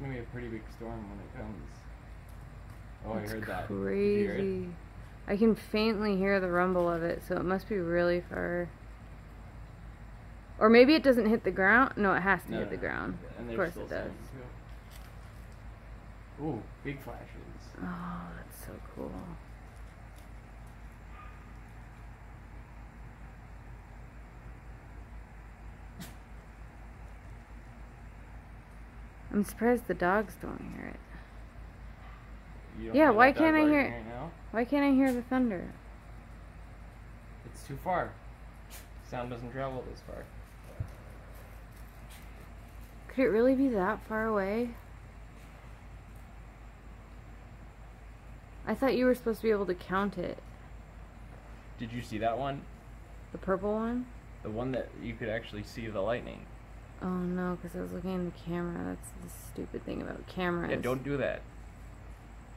gonna be a pretty big storm when it comes. Oh, It's I heard that. Did you hear it? crazy. I can faintly hear the rumble of it, so it must be really far. Or maybe it doesn't hit the ground. No, it has to No, hit no, the ground. And Of course it does. Ooh, big flashes. Oh, that's so cool. I'm surprised the dogs don't hear it. Don't Yeah, why can't I hear- Right? Why can't I hear the thunder? It's too far. Sound doesn't travel this far. Could it really be that far away? I thought you were supposed to be able to count it. Did you see that one? The purple one? The one that you could actually see the lightning. Oh no, because I was looking in the camera. That's the stupid thing about cameras. Yeah, don't do that.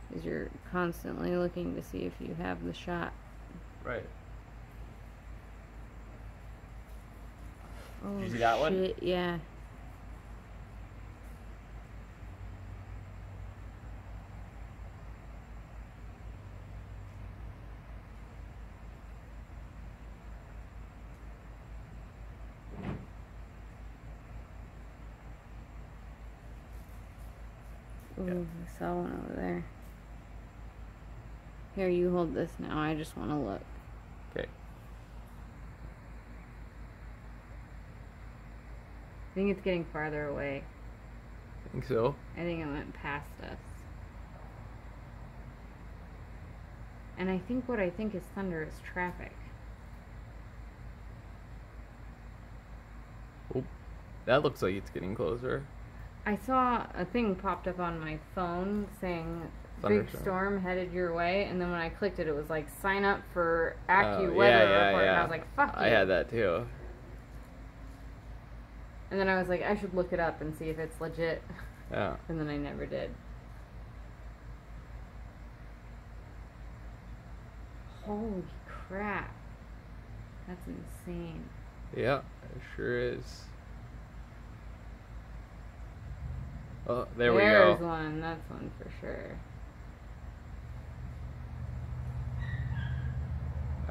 Because you're constantly looking to see if you have the shot. Right. Oh you see that one? shit, Yeah. Ooh, I saw one over there. Here, you hold this now. I just want to look. Okay. I think it's getting farther away. I Think so? I think it went past us. And I think what I think is thunder is traffic. That looks like it's getting closer. I saw a thing popped up on my phone saying big storm headed your way, and then when I clicked it, it was like sign up for AccuWeather Oh, yeah, yeah, report, and I was like, fuck I you. had that too. And then I was like, I should look it up and see if it's legit, Yeah. and then I never did. Holy crap. That's insane. Yeah, it sure is. Oh, there we go. There's one. That's one for sure.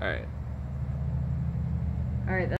All right. All right.